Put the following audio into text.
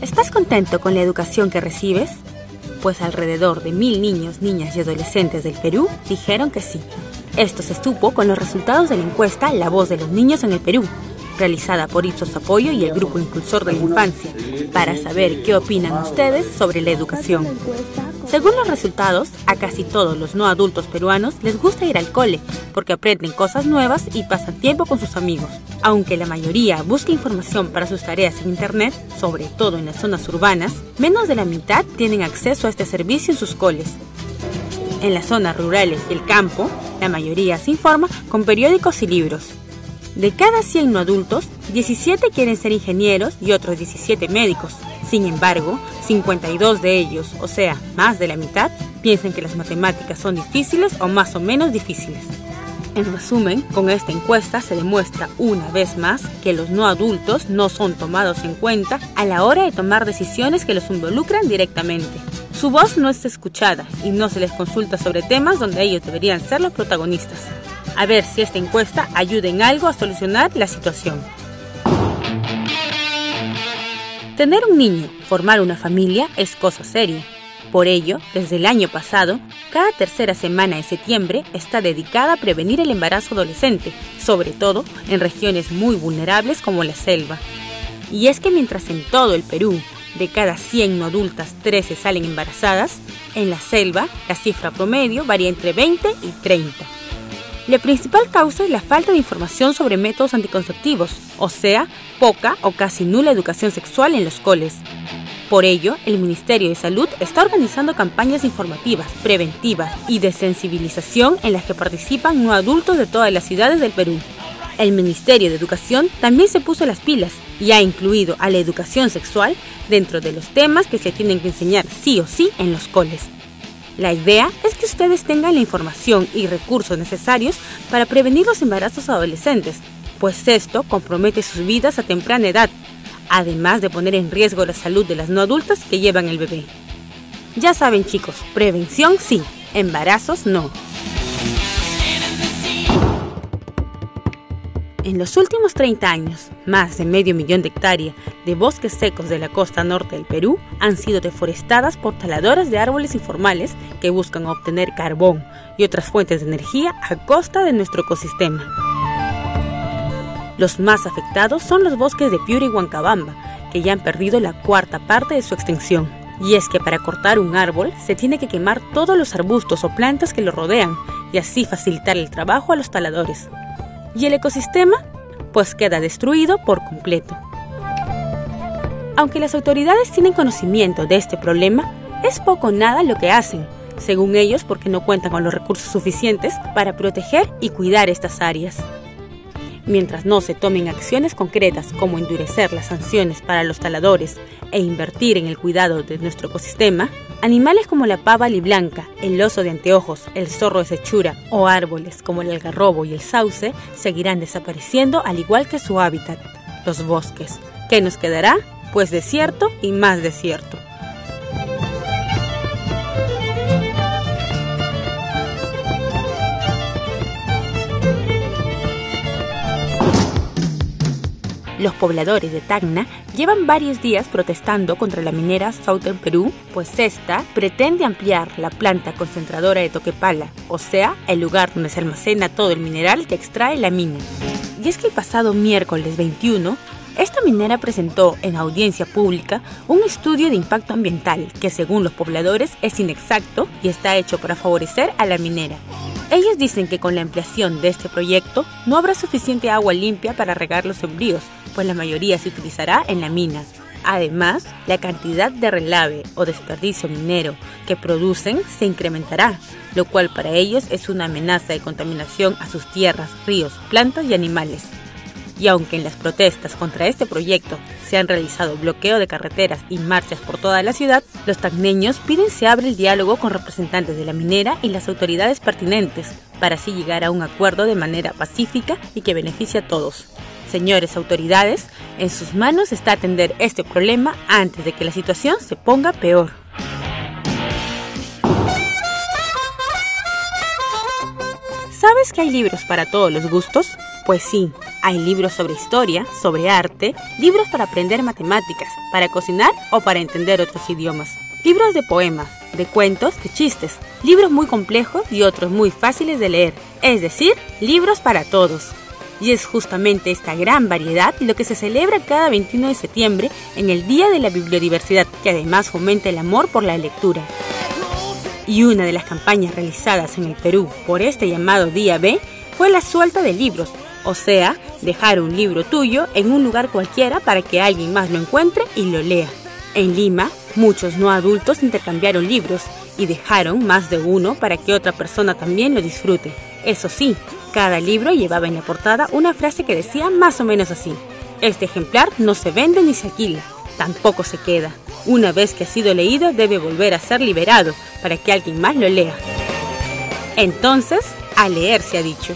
¿Estás contento con la educación que recibes? Pues alrededor de mil niños, niñas y adolescentes del Perú dijeron que sí. Esto se estuvo con los resultados de la encuesta La voz de los niños en el Perú, realizada por Ipsos Apoyo y el Grupo Impulsor de la Infancia, para saber qué opinan ustedes sobre la educación. Según los resultados, a casi todos los no adultos peruanos les gusta ir al cole, porque aprenden cosas nuevas y pasan tiempo con sus amigos. Aunque la mayoría busca información para sus tareas en Internet, sobre todo en las zonas urbanas, menos de la mitad tienen acceso a este servicio en sus coles. En las zonas rurales y el campo, la mayoría se informa con periódicos y libros. De cada 100 no adultos, 17 quieren ser ingenieros y otros 17 médicos. Sin embargo, 52 de ellos, o sea, más de la mitad, piensan que las matemáticas son difíciles o más o menos difíciles. En resumen, con esta encuesta se demuestra una vez más que los no adultos no son tomados en cuenta a la hora de tomar decisiones que los involucran directamente. Su voz no es escuchada y no se les consulta sobre temas donde ellos deberían ser los protagonistas. A ver si esta encuesta ayuda en algo a solucionar la situación. Tener un niño, formar una familia es cosa seria. Por ello, desde el año pasado, cada tercera semana de septiembre está dedicada a prevenir el embarazo adolescente, sobre todo en regiones muy vulnerables como la selva. Y es que mientras en todo el Perú, de cada 100 no adultas, 13 salen embarazadas, en la selva la cifra promedio varía entre 20 y 30. La principal causa es la falta de información sobre métodos anticonceptivos, o sea, poca o casi nula educación sexual en los coles. Por ello, el Ministerio de Salud está organizando campañas informativas, preventivas y de sensibilización en las que participan no adultos de todas las ciudades del Perú. El Ministerio de Educación también se puso las pilas y ha incluido a la educación sexual dentro de los temas que se tienen que enseñar sí o sí en los coles. La idea es que ustedes tengan la información y recursos necesarios para prevenir los embarazos adolescentes, pues esto compromete sus vidas a temprana edad, además de poner en riesgo la salud de las no adultas que llevan el bebé. Ya saben chicos, prevención sí, embarazos no. En los últimos 30 años, más de medio millón de hectáreas de bosques secos de la costa norte del Perú han sido deforestadas por taladoras de árboles informales que buscan obtener carbón y otras fuentes de energía a costa de nuestro ecosistema. Los más afectados son los bosques de Piura y Huancabamba, que ya han perdido la cuarta parte de su extensión. Y es que para cortar un árbol se tiene que quemar todos los arbustos o plantas que lo rodean y así facilitar el trabajo a los taladores y el ecosistema pues queda destruido por completo. Aunque las autoridades tienen conocimiento de este problema, es poco nada lo que hacen, según ellos porque no cuentan con los recursos suficientes para proteger y cuidar estas áreas. Mientras no se tomen acciones concretas como endurecer las sanciones para los taladores e invertir en el cuidado de nuestro ecosistema, animales como la pava blanca, el oso de anteojos, el zorro de sechura o árboles como el algarrobo y el sauce seguirán desapareciendo al igual que su hábitat, los bosques. ¿Qué nos quedará? Pues desierto y más desierto. Los pobladores de Tacna llevan varios días protestando contra la minera Southern Perú, pues esta pretende ampliar la planta concentradora de Toquepala, o sea, el lugar donde se almacena todo el mineral que extrae la mina. Y es que el pasado miércoles 21, esta minera presentó en audiencia pública un estudio de impacto ambiental que según los pobladores es inexacto y está hecho para favorecer a la minera. Ellos dicen que con la ampliación de este proyecto no habrá suficiente agua limpia para regar los sembríos, pues la mayoría se utilizará en la mina. Además, la cantidad de relave o desperdicio minero que producen se incrementará, lo cual para ellos es una amenaza de contaminación a sus tierras, ríos, plantas y animales. Y aunque en las protestas contra este proyecto se han realizado bloqueo de carreteras y marchas por toda la ciudad, los tacneños piden se abra el diálogo con representantes de la minera y las autoridades pertinentes, para así llegar a un acuerdo de manera pacífica y que beneficie a todos. Señores autoridades, en sus manos está atender este problema antes de que la situación se ponga peor. ¿Sabes que hay libros para todos los gustos? Pues sí, hay libros sobre historia, sobre arte, libros para aprender matemáticas, para cocinar o para entender otros idiomas. Libros de poemas, de cuentos, de chistes, libros muy complejos y otros muy fáciles de leer, es decir, libros para todos. Y es justamente esta gran variedad lo que se celebra cada 21 de septiembre en el Día de la Bibliodiversidad, que además fomenta el amor por la lectura. Y una de las campañas realizadas en el Perú por este llamado Día B fue la suelta de libros, o sea, dejar un libro tuyo en un lugar cualquiera para que alguien más lo encuentre y lo lea. En Lima, muchos no adultos intercambiaron libros y dejaron más de uno para que otra persona también lo disfrute. Eso sí, cada libro llevaba en la portada una frase que decía más o menos así. Este ejemplar no se vende ni se alquila, tampoco se queda. Una vez que ha sido leído debe volver a ser liberado para que alguien más lo lea. Entonces, a leer se ha dicho.